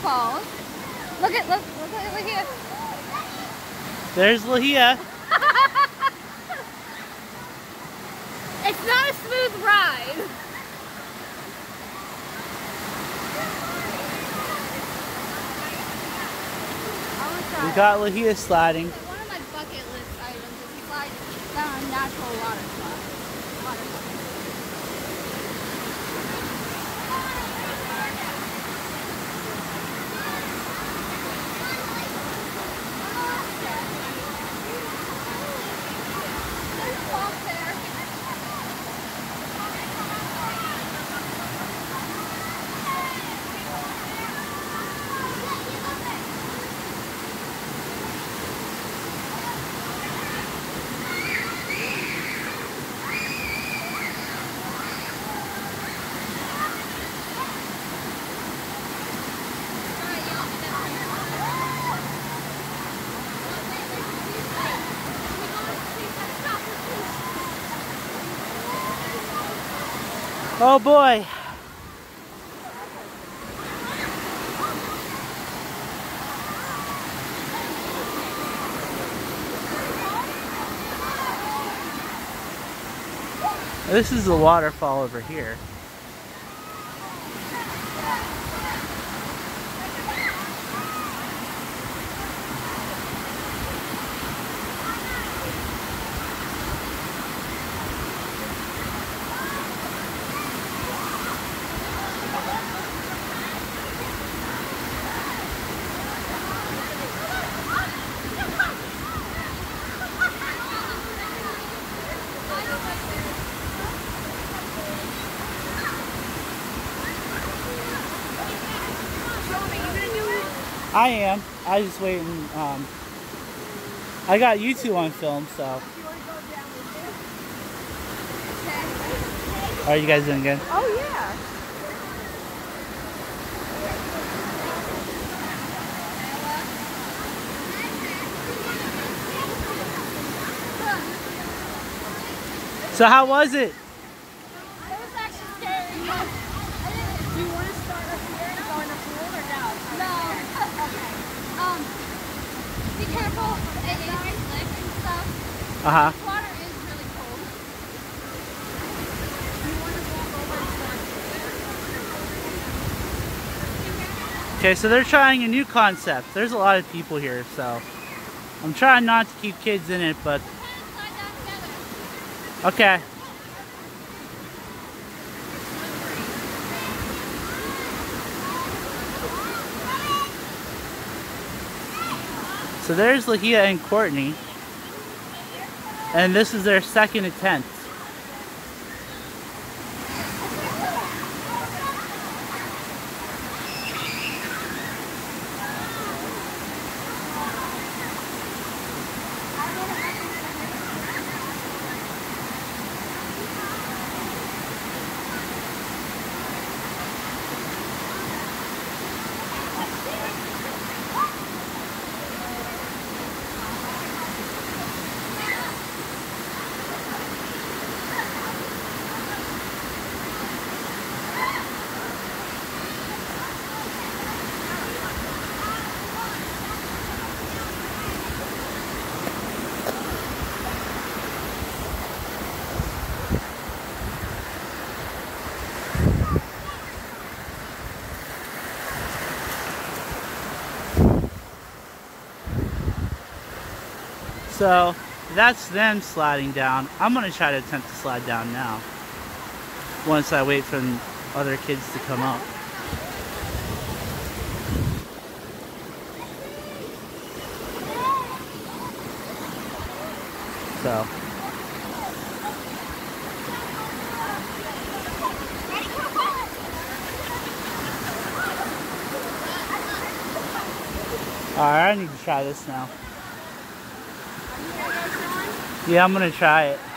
Falls. Look at, look, look at Lahia. There's Lahia. it's not a smooth ride. We got Lahia sliding. One of my bucket list items is slide down natural water Oh boy. This is the waterfall over here. I am. I just waiting. Um, I got you two on film, so. Are you guys doing good? Oh yeah. So how was it? It was actually scary. Do you want to start up here and go in the pool or no? No. okay. Um, be careful. It is slick and stuff. Uh huh. Water is really cold. You want to walk over Okay, so they're trying a new concept. There's a lot of people here, so I'm trying not to keep kids in it, but Slide down together. okay. So there's Lahia and Courtney, and this is their second attempt. So that's them sliding down. I'm gonna try to attempt to slide down now. Once I wait for other kids to come up. So Alright, I need to try this now. Yeah, I'm gonna try it.